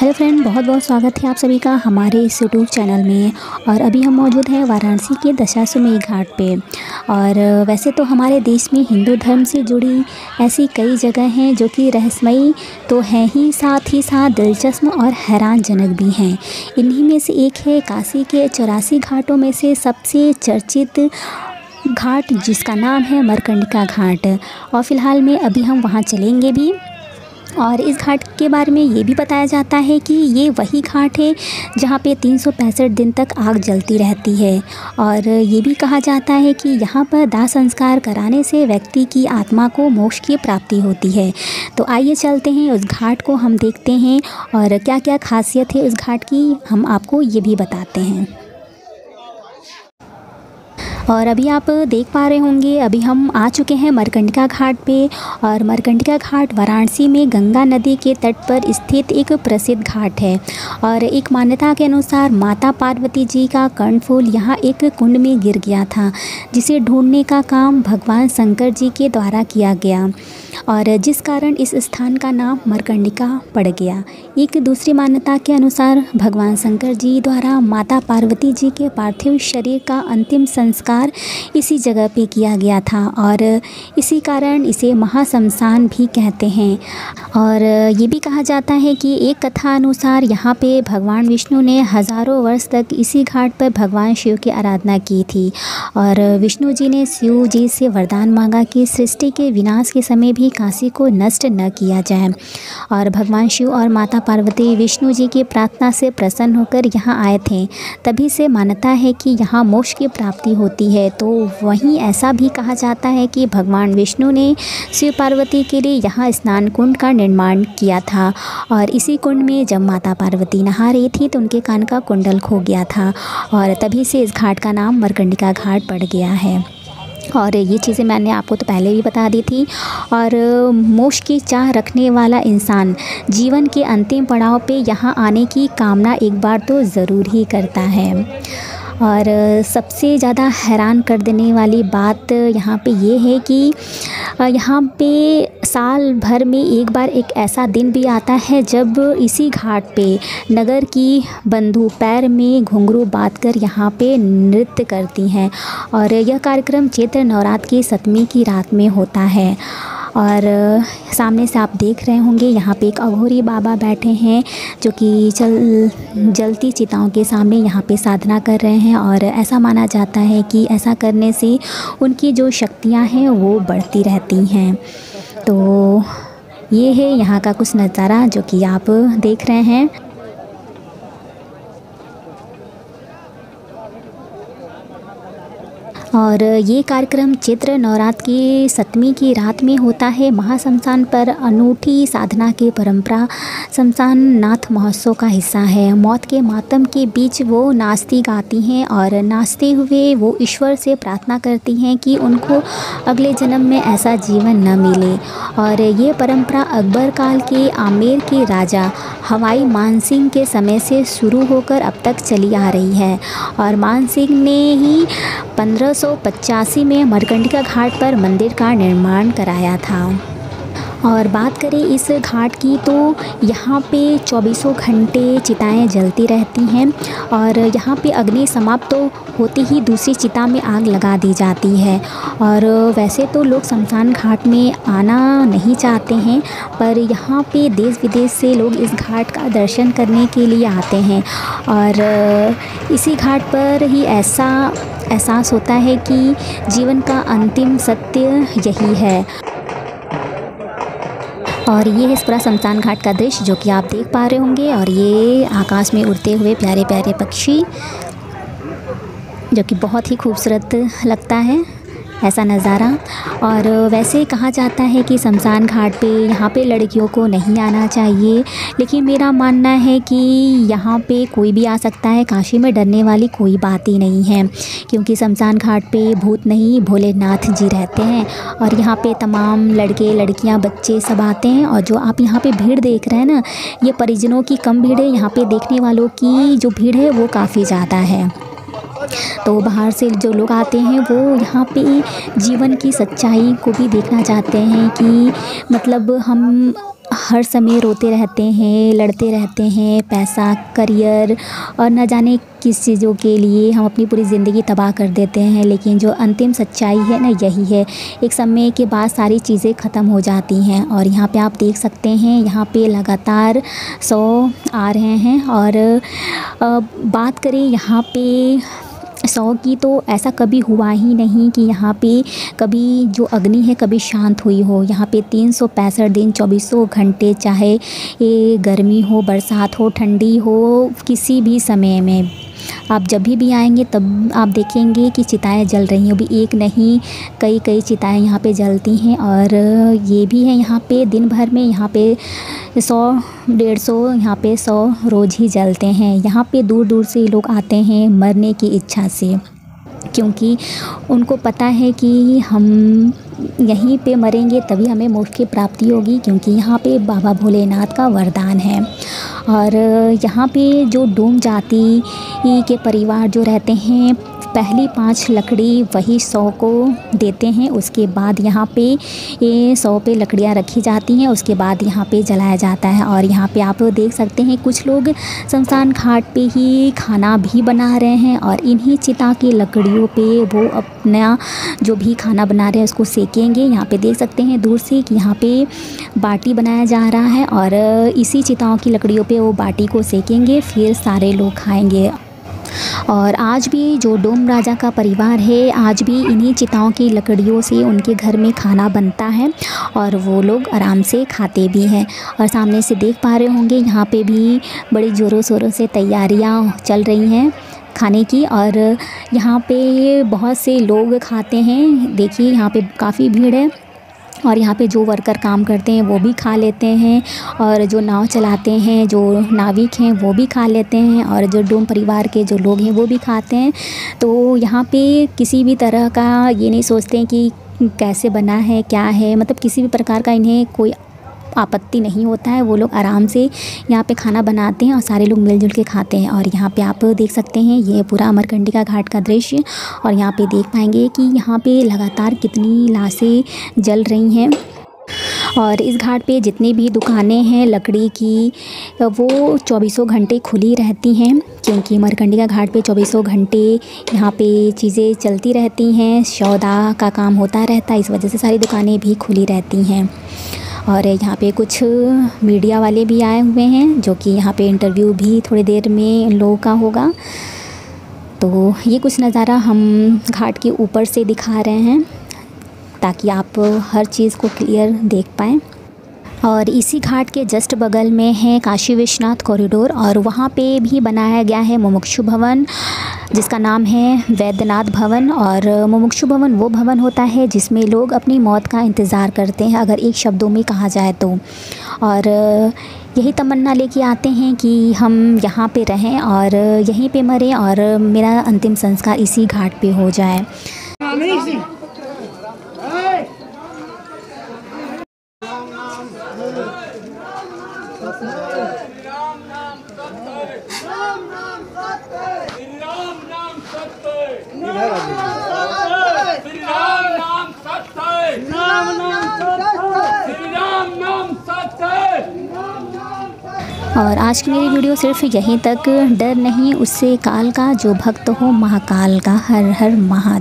Hello friend, बहुत बहुत स्वागत है आप सभी का हमारे इस यूट्यूब चैनल में। और अभी हम मौजूद हैं वाराणसी के दशाश्वमेध घाट पे। और वैसे तो हमारे देश में हिंदू धर्म से जुड़ी ऐसी कई जगह हैं जो कि रहस्यमयी तो हैं ही, साथ ही साथ दिलचस्प और हैरानजनक भी हैं। इन्हीं में से एक है काशी के चौरासी घाटों में से सबसे चर्चित घाट, जिसका नाम है मरकंडिका घाट। और फ़िलहाल में अभी हम वहाँ चलेंगे भी। और इस घाट के बारे में ये भी बताया जाता है कि ये वही घाट है जहाँ पे तीन सौ पैंसठ दिन तक आग जलती रहती है। और ये भी कहा जाता है कि यहाँ पर दाह संस्कार कराने से व्यक्ति की आत्मा को मोक्ष की प्राप्ति होती है। तो आइए चलते हैं उस घाट को हम देखते हैं और क्या क्या खासियत है उस घाट की, हम आपको ये भी बताते हैं। और अभी आप देख पा रहे होंगे, अभी हम आ चुके हैं मरकंडिका घाट पे और मरकंडिका घाट वाराणसी में गंगा नदी के तट पर स्थित एक प्रसिद्ध घाट है। और एक मान्यता के अनुसार माता पार्वती जी का कर्णफूल यहाँ एक कुंड में गिर गया था, जिसे ढूँढने का काम भगवान शंकर जी के द्वारा किया गया। और जिस कारण इस स्थान का नाम मरकंडिका पड़ गया। एक दूसरी मान्यता के अनुसार भगवान शंकर जी द्वारा माता पार्वती जी के पार्थिव शरीर का अंतिम संस्कार संस्कार इसी जगह पे किया गया था और इसी कारण इसे महाशमशान भी कहते हैं। और ये भी कहा जाता है कि एक कथा अनुसार यहाँ पे भगवान विष्णु ने हज़ारों वर्ष तक इसी घाट पर भगवान शिव की आराधना की थी। और विष्णु जी ने शिव जी से वरदान मांगा कि सृष्टि के विनाश के समय भी काशी को नष्ट न किया जाए। और भगवान शिव और माता पार्वती विष्णु जी की प्रार्थना से प्रसन्न होकर यहाँ आए थे। तभी से मान्यता है कि यहाँ मोक्ष की प्राप्ति होती है तो वहीं ऐसा भी कहा जाता है कि भगवान विष्णु ने शिव पार्वती के लिए यहाँ स्नान कुंड का निर्माण किया था और इसी कुंड में जब माता पार्वती नहा रही थी तो उनके कान का कुंडल खो गया था और तभी से इस घाट का नाम मरकंडिका घाट पड़ गया है। और ये चीज़ें मैंने आपको तो पहले भी बता दी थी। और मोक्ष की चाह रखने वाला इंसान जीवन के अंतिम पड़ाव पे यहाँ आने की कामना एक बार तो ज़रूर ही करता है। और सबसे ज़्यादा हैरान कर देने वाली बात यहाँ पे ये है कि यहाँ पे साल भर में एक बार एक ऐसा दिन भी आता है जब इसी घाट पे नगर की बंधु पैर में घुंघरू बाँध कर यहाँ पे नृत्य करती हैं और यह कार्यक्रम चैत्र नवरात्र की सतमी की रात में होता है। और सामने से आप देख रहे होंगे, यहाँ पे एक अघोरी बाबा बैठे हैं, जो कि जल जलती चिताओं के सामने यहाँ पे साधना कर रहे हैं और ऐसा माना जाता है कि ऐसा करने से उनकी जो शक्तियाँ हैं वो बढ़ती रहती हैं। तो ये है यहाँ का कुछ नज़ारा जो कि आप देख रहे हैं। और ये कार्यक्रम चित्र नवरात्र की सतमी की रात में होता है। महाशमशान पर अनूठी साधना की परंपरा शमशान नाथ महोत्सव का हिस्सा है। मौत के मातम के बीच वो नाचती गाती हैं और नाचते हुए वो ईश्वर से प्रार्थना करती हैं कि उनको अगले जन्म में ऐसा जीवन न मिले। और ये परंपरा अकबर काल के आमेर के राजा हवाई मान सिंह के समय से शुरू होकर अब तक चली आ रही है। और मान सिंह ने ही पंद्रह में मरकंडिका घाट पर मंदिर का निर्माण कराया था। और बात करें इस घाट की तो यहाँ पे चौबीसों घंटे चिताएँ जलती रहती हैं और यहाँ पे अग्नि समाप्त तो होती ही दूसरी चिता में आग लगा दी जाती है। और वैसे तो लोग शमशान घाट में आना नहीं चाहते हैं, पर यहाँ पे देश विदेश से लोग इस घाट का दर्शन करने के लिए आते हैं। और इसी घाट पर ही ऐसा एहसास होता है कि जीवन का अंतिम सत्य यही है। और ये है इस पूरा शमशान घाट का दृश्य, जो कि आप देख पा रहे होंगे। और ये आकाश में उड़ते हुए प्यारे प्यारे पक्षी, जो कि बहुत ही खूबसूरत लगता है। ऐसा नज़ारा। और वैसे कहा जाता है कि शमशान घाट पे यहाँ पे लड़कियों को नहीं आना चाहिए। लेकिन मेरा मानना है कि यहाँ पे कोई भी आ सकता है, काशी में डरने वाली कोई बात ही नहीं है। क्योंकि शमशान घाट पे भूत नहीं, भोलेनाथ जी रहते हैं। और यहाँ पे तमाम लड़के, लड़कियाँ, बच्चे सब आते हैं। और जो आप यहाँ पे भीड़ देख रहे हैं ना, ये परिजनों की कम भीड़ है। यहाँ पे देखने वालों की जो भीड़ है वो काफ़ी ज़्यादा है। तो बाहर से जो लोग आते हैं, वो यहाँ पे जीवन की सच्चाई को भी देखना चाहते हैं कि मतलब हम हर समय रोते रहते हैं, लड़ते रहते हैं, पैसा, करियर और न जाने किस चीज़ों के लिए हम अपनी पूरी ज़िंदगी तबाह कर देते हैं। लेकिन जो अंतिम सच्चाई है ना, यही है। एक समय के बाद सारी चीज़ें ख़त्म हो जाती हैं और यहाँ पे आप देख सकते हैं, यहाँ पे लगातार सौ आ रहे हैं। और बात करें यहाँ पे सौ की तो ऐसा कभी हुआ ही नहीं कि यहाँ पे कभी जो अग्नि है कभी शांत हुई हो। यहाँ पे तीन सौ पैंसठ दिन, चौबीसों घंटे, चाहे ये गर्मी हो, बरसात हो, ठंडी हो, किसी भी समय में। आप जब भी भी आएँगे, तब आप देखेंगे कि चिताएँ जल रही हैं। अभी एक नहीं, कई कई चिताएँ यहाँ पे जलती हैं और ये भी है यहाँ पे। दिन भर में यहाँ पे सौ, डेढ़ सौ, यहाँ पे सौ रोज़ ही जलते हैं। यहाँ पे दूर दूर से लोग आते हैं मरने की इच्छा से, क्योंकि उनको पता है कि हम यहीं पे मरेंगे तभी हमें मोक्ष की प्राप्ति होगी, क्योंकि यहाँ पे बाबा भोलेनाथ का वरदान है। और यहाँ पे जो डूम जाति के परिवार जो रहते हैं, पहली पाँच लकड़ी वही सौ को देते हैं। उसके बाद यहाँ पे ये सौ पे लकड़ियाँ रखी जाती हैं, उसके बाद यहाँ पे जलाया जाता है। और यहाँ पे आप देख सकते हैं, कुछ लोग शमशान घाट पे ही खाना भी बना रहे हैं और इन्हीं चिता की लकड़ियों पे वो अपना जो भी खाना बना रहे हैं, उसको सेकेंगे। यहाँ पे देख सकते हैं दूर से कि यहाँ पे बाटी बनाया जा रहा है और इसी चिताओं की लकड़ियों पे वो बाटी को सेकेंगे, फिर सारे लोग खाएँगे। और आज भी जो डोम राजा का परिवार है, आज भी इन्हीं चिताओं की लकड़ियों से उनके घर में खाना बनता है और वो लोग आराम से खाते भी हैं। और सामने से देख पा रहे होंगे, यहाँ पे भी बड़ी ज़ोरों शोरों से तैयारियाँ चल रही हैं खाने की और यहाँ पे बहुत से लोग खाते हैं। देखिए, यहाँ पे काफ़ी भीड़ है। और यहाँ पे जो वर्कर काम करते हैं वो भी खा लेते हैं और जो नाव चलाते हैं, जो नाविक हैं वो भी खा लेते हैं और जो डोम परिवार के जो लोग हैं वो भी खाते हैं। तो यहाँ पे किसी भी तरह का ये नहीं सोचते हैं कि कैसे बना है, क्या है मतलब किसी भी प्रकार का इन्हें कोई आपत्ति नहीं होता है। वो लोग आराम से यहाँ पे खाना बनाते हैं और सारे लोग मिलजुल के खाते हैं। और यहाँ पे आप देख सकते हैं, ये पूरा अमरकंडिका घाट का दृश्य और यहाँ पे देख पाएँगे कि यहाँ पे लगातार कितनी लाशें जल रही हैं। और इस घाट पे जितनी भी दुकानें हैं, लकड़ी की, वो चौबीसों घंटे खुली रहती हैं, क्योंकि मरकंडिका घाट पे चौबीसों घंटे यहाँ पे चीज़ें चलती रहती हैं। सौदा का काम होता रहता है, इस वजह से सारी दुकानें भी खुली रहती हैं। और यहाँ पे कुछ मीडिया वाले भी आए हुए हैं, जो कि यहाँ पे इंटरव्यू भी थोड़ी देर में इन लोगों का होगा। तो ये कुछ नज़ारा हम घाट के ऊपर से दिखा रहे हैं, ताकि आप हर चीज़ को क्लियर देख पाएँ। और इसी घाट के जस्ट बगल में है काशी विश्वनाथ कॉरिडोर और वहाँ पे भी बनाया गया है मुमुक्षु भवन। जिसका नाम है वैद्यनाथ भवन और मुमुक्षु भवन, वो भवन होता है जिसमें लोग अपनी मौत का इंतज़ार करते हैं, अगर एक शब्दों में कहा जाए तो। और यही तमन्ना लेके आते हैं कि हम यहाँ पे रहें और यहीं पे मरें और मेरा अंतिम संस्कार इसी घाट पे हो जाए। और आज की मेरी वीडियो सिर्फ़ यहीं तक। डर नहीं, उससे काल का जो भक्त हो, महाकाल का, हर हर महा